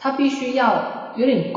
他必须要有点